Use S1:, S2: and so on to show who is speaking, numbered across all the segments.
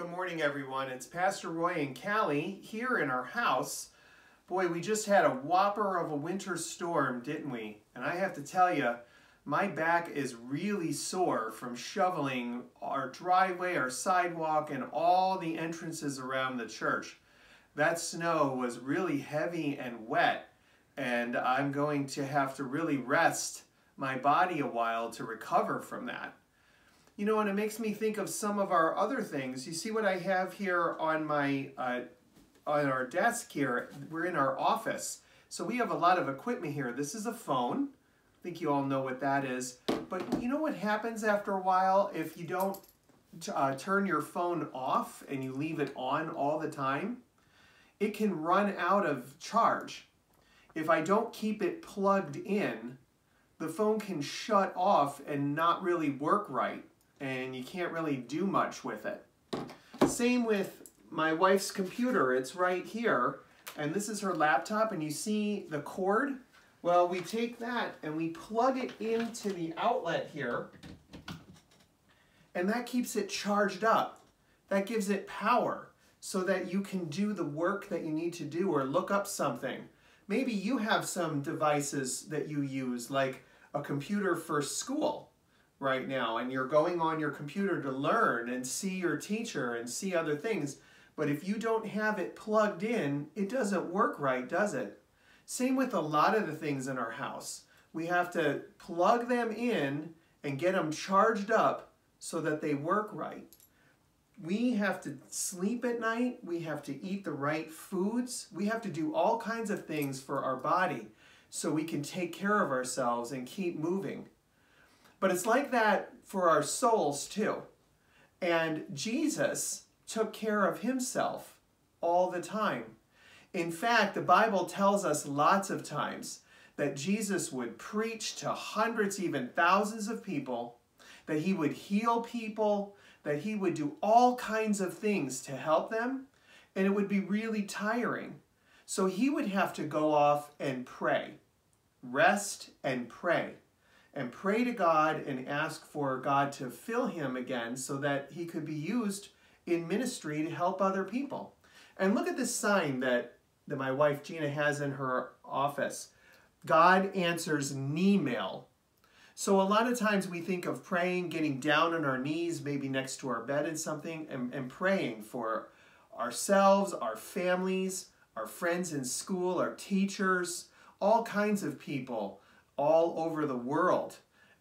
S1: Good morning, everyone. It's Pastor Roy and Cali here in our house. Boy, we just had a whopper of a winter storm, didn't we? And I have to tell you, my back is really sore from shoveling our driveway, our sidewalk, and all the entrances around the church. That snow was really heavy and wet, and I'm going to have to really rest my body a while to recover from that. You know, and it makes me think of some of our other things. You see what I have here on my uh, on our desk here. We're in our office, so we have a lot of equipment here. This is a phone. I think you all know what that is. But you know what happens after a while if you don't uh, turn your phone off and you leave it on all the time? It can run out of charge. If I don't keep it plugged in, the phone can shut off and not really work right and you can't really do much with it. Same with my wife's computer. It's right here, and this is her laptop, and you see the cord? Well, we take that and we plug it into the outlet here, and that keeps it charged up. That gives it power so that you can do the work that you need to do or look up something. Maybe you have some devices that you use, like a computer for school right now and you're going on your computer to learn and see your teacher and see other things. But if you don't have it plugged in, it doesn't work right, does it? Same with a lot of the things in our house. We have to plug them in and get them charged up so that they work right. We have to sleep at night. We have to eat the right foods. We have to do all kinds of things for our body so we can take care of ourselves and keep moving. But it's like that for our souls too. And Jesus took care of himself all the time. In fact, the Bible tells us lots of times that Jesus would preach to hundreds, even thousands of people, that he would heal people, that he would do all kinds of things to help them, and it would be really tiring. So he would have to go off and pray, rest and pray and pray to God and ask for God to fill him again so that he could be used in ministry to help other people. And look at this sign that, that my wife Gina has in her office. God answers knee mail. So a lot of times we think of praying, getting down on our knees, maybe next to our bed and something, and, and praying for ourselves, our families, our friends in school, our teachers, all kinds of people all over the world.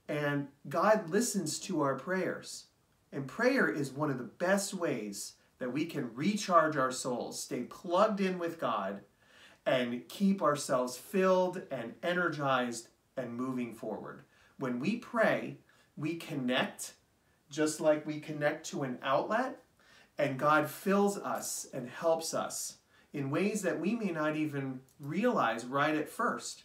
S1: And God listens to our prayers. And prayer is one of the best ways that we can recharge our souls, stay plugged in with God, and keep ourselves filled and energized and moving forward. When we pray, we connect just like we connect to an outlet, and God fills us and helps us in ways that we may not even realize right at first.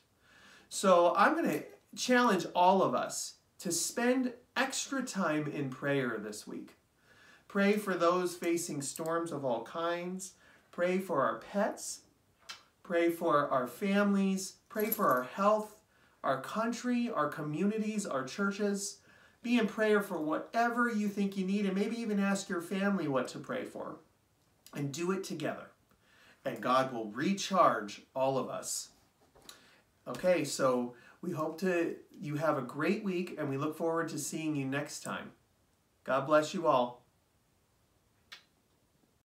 S1: So I'm going to challenge all of us to spend extra time in prayer this week. Pray for those facing storms of all kinds. Pray for our pets. Pray for our families. Pray for our health, our country, our communities, our churches. Be in prayer for whatever you think you need and maybe even ask your family what to pray for. And do it together. And God will recharge all of us Okay, so we hope to you have a great week and we look forward to seeing you next time. God bless you all.